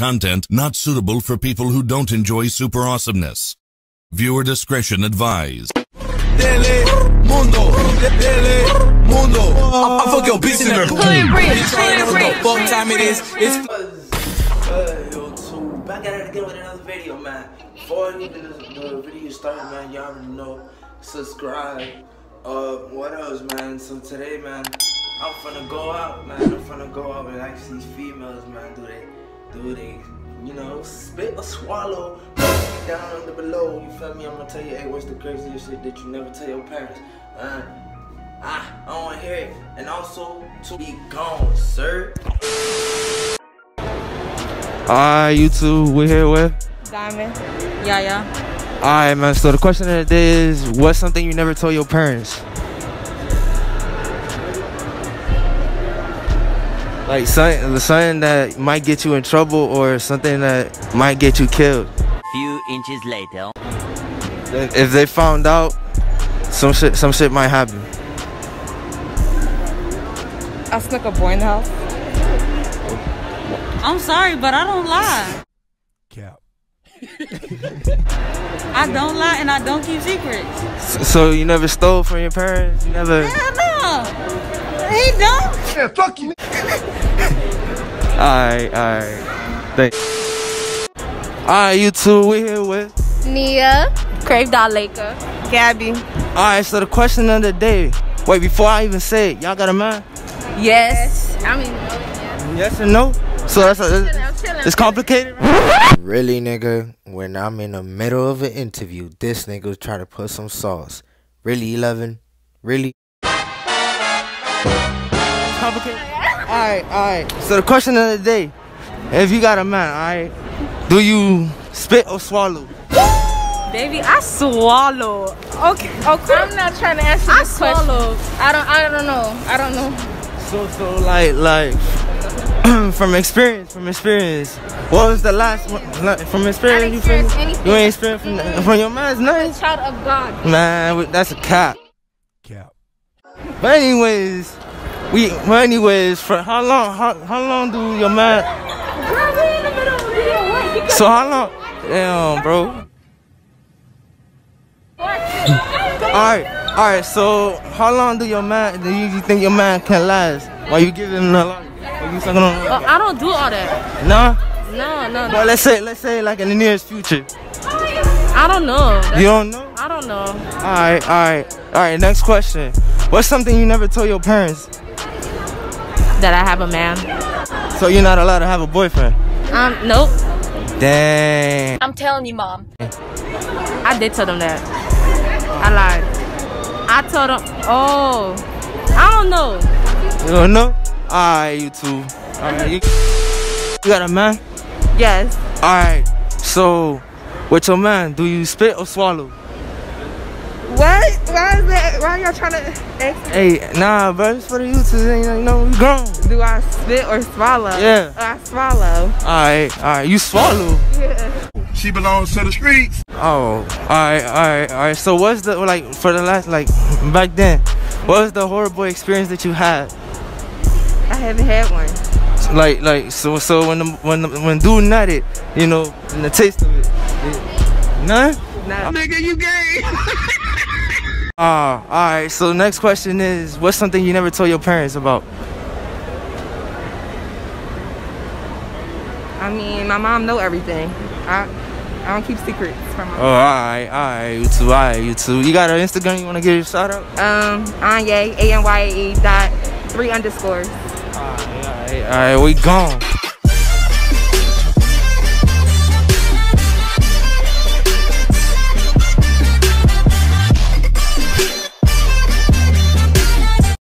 content not suitable for people who don't enjoy super awesomeness. Viewer discretion advised. Dele Mundo, Dele Mundo. I, I fuck your bitch in there. Clean What fuck time it is? It's Uh, yo, so back at it again with another video, man. Before the, the video started, man, y'all already know. Subscribe. Uh, what else, man? So today, man, I'm finna go out, man. I'm finna go out and ask these females, man, do they, do they, you know, spit or swallow? Down under below, you feel me? I'm gonna tell you, hey, what's the craziest shit that you never tell your parents? Uh, ah, I don't wanna hear it. And also, to be gone, sir. Alright, you two, we here with. Diamond. Yeah, yeah. Alright, man. So the question of the day is, what's something you never told your parents? Like something, something that might get you in trouble, or something that might get you killed. Few inches later. If if they found out, some shit, some shit might happen. I snuck a boy in the house. I'm sorry, but I don't lie. cap. I don't lie and I don't keep secrets. S- So you never stole from your parents? You never. Hell no. He don't. Yeah, fuck you. Alright, alright. Thank. Alright, you two, we here with. Nia, Crave Dot Laker, Gabby. Alright, so the question of the day. Wait, before I even say it, y'all got a man? Yes. I mean, Yes or no? So that's a, I'm chilling. it's complicated. Really, nigga, when I'm in the middle of an interview, this nigga try to put some sauce. Really, 11? Really? Complicated. Alright, alright. So the question of the day. If you got a man, alright, do you spit or swallow? Baby, I swallow. Okay. Okay. I'm not trying to answer I this question. swallow. I don't. I don't know. I don't know. So so like like from experience, from experience. What was the last one? Like, from experience, you feel me? experienced anything. You ain't experienced from, the- from your man's I'm a child of God. Man, that's a cap. Cap. But anyways, we but anyways, for how long how, how long do your man Girl, we in the middle of a video. What? You so how long damn bro. Alright, alright, so how long do your man do you, think your man can last? While you giving him a lot while you sucking on? Uh, I don't do all that. No, no, no. But let's say let's say like in the nearest future. I don't know. You don't know? I don't know. Alright, alright. Alright, next question. What's something you never told your parents? That I have a man. So you're not allowed to have a boyfriend? Um, nope. Dang. I'm telling you, mom. I did tell them that. I lied. I told them. Oh, I don't know. You don't know? Alright, you two. Alright, you, you got a man? Yes. Alright, so with your man, do you spit or swallow? What? Why is that? Why y'all trying to? Ask? Hey, nah, bro, it's for the YouTubers, you know, we grown. Do I spit or swallow? Yeah. Oh, I swallow. Alright, alright, you swallow. yeah. She belongs to the streets. Oh, alright, alright, alright. So what's the like for the last like back then? What was the horrible experience that you had? I haven't had one. Like like so so when the, when the, when dude nutted, you know, and the taste of it, it none. Nah. Nigga, you gay. Ah, alright. So the next question is, what's something you never told your parents about? I mean, my mom know everything. I I don't keep secrets from my Oh, alright, alright, you two, alright, you two. You got an Instagram you wanna give a shout out? Um, Anye, A N Y A E dot three underscores. Alright, alright, alright, we gone.